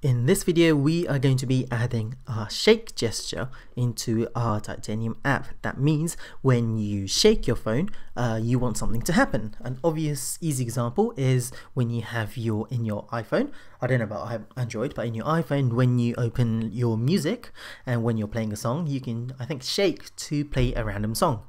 In this video, we are going to be adding a shake gesture into our Titanium app. That means when you shake your phone, uh, you want something to happen. An obvious, easy example is when you have your in your iPhone. I don't know about Android, but in your iPhone, when you open your music and when you're playing a song, you can, I think, shake to play a random song.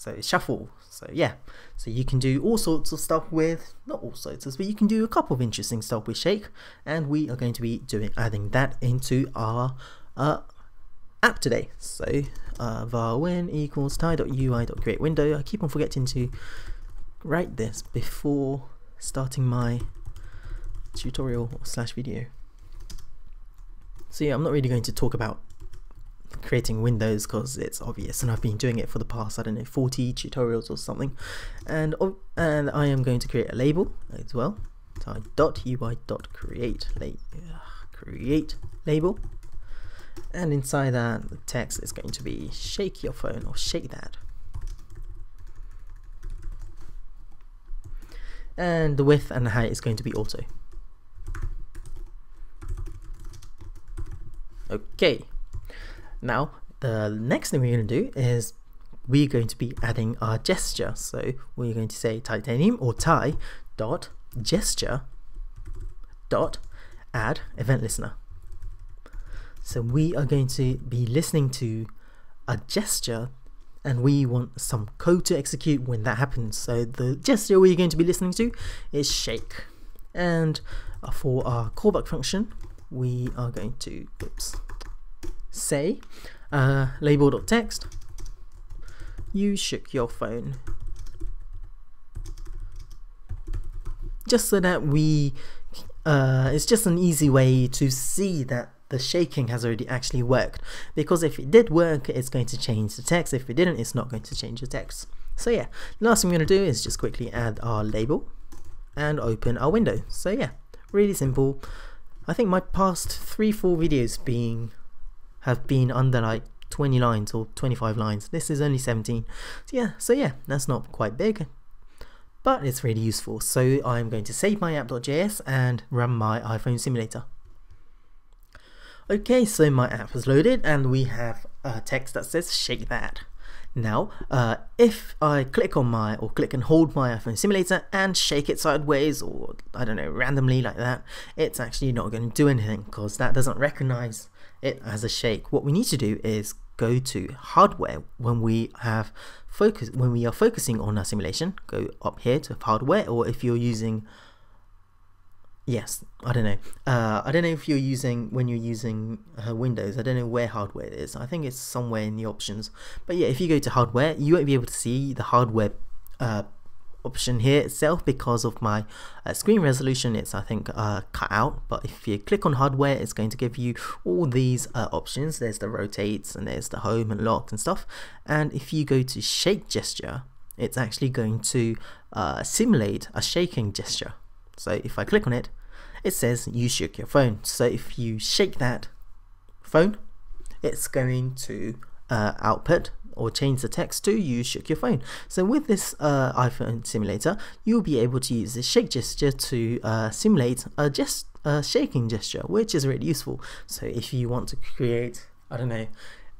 So it's shuffle. So yeah, so you can do all sorts of stuff with, not all sorts, but you can do a couple of interesting stuff with Shake, and we are going to be doing adding that into our uh, app today. So uh, var when equals Ti.ui.create window. I keep on forgetting to write this before starting my tutorial slash video. So yeah, I'm not really going to talk about creating windows because it's obvious and I've been doing it for the past I don't know 40 tutorials or something. And and I am going to create a label as well. So dot ui dot create create label. And inside that the text is going to be shake your phone or shake that. And the width and the height is going to be auto. Okay now, the next thing we're going to do is we're going to be adding our gesture. So we're going to say titanium or Ti dot gesture dot add event listener. So we are going to be listening to a gesture and we want some code to execute when that happens. So the gesture we're going to be listening to is shake. And for our callback function, we are going to, oops, say uh, label.text you shook your phone. Just so that we uh, it's just an easy way to see that the shaking has already actually worked. Because if it did work it's going to change the text. If it didn't it's not going to change the text. So yeah. Last thing we're going to do is just quickly add our label and open our window. So yeah. Really simple. I think my past three four videos being have been under like 20 lines or 25 lines. This is only 17. So yeah, so yeah, that's not quite big, but it's really useful. So I'm going to save my app.js and run my iPhone simulator. Okay, so my app has loaded and we have a text that says shake that. Now, uh, if I click on my, or click and hold my iPhone simulator and shake it sideways or I don't know, randomly like that, it's actually not going to do anything because that doesn't recognize it as a shake. What we need to do is go to hardware when we have focus when we are focusing on our simulation. Go up here to hardware, or if you're using yes, I don't know. Uh, I don't know if you're using when you're using uh, Windows. I don't know where hardware is. I think it's somewhere in the options. But yeah, if you go to hardware, you won't be able to see the hardware uh, option here itself because of my uh, screen resolution it's I think uh, cut out but if you click on hardware it's going to give you all these uh, options there's the rotates and there's the home and lock and stuff and if you go to shake gesture it's actually going to simulate a shaking gesture so if I click on it it says you shook your phone so if you shake that phone it's going to uh, output or change the text to you shook your phone. So with this uh, iPhone simulator, you'll be able to use the shake gesture to uh, simulate a just a shaking gesture, which is really useful. So if you want to create, I don't know,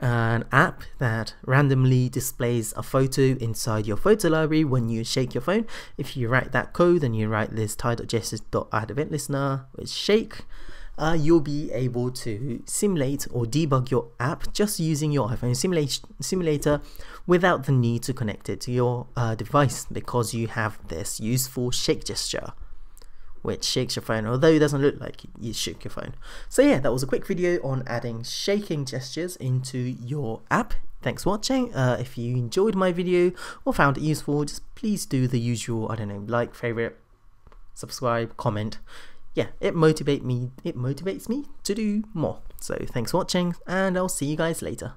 an app that randomly displays a photo inside your photo library when you shake your phone. If you write that code and you write this Ti.gestures.add event listener with shake, uh, you'll be able to simulate or debug your app just using your iPhone simulation simulator without the need to connect it to your uh, device because you have this useful shake gesture which shakes your phone although it doesn't look like you shook your phone so yeah that was a quick video on adding shaking gestures into your app thanks for watching uh, if you enjoyed my video or found it useful just please do the usual i don't know like favorite subscribe comment yeah, it motivate me. It motivates me to do more. So thanks for watching, and I'll see you guys later.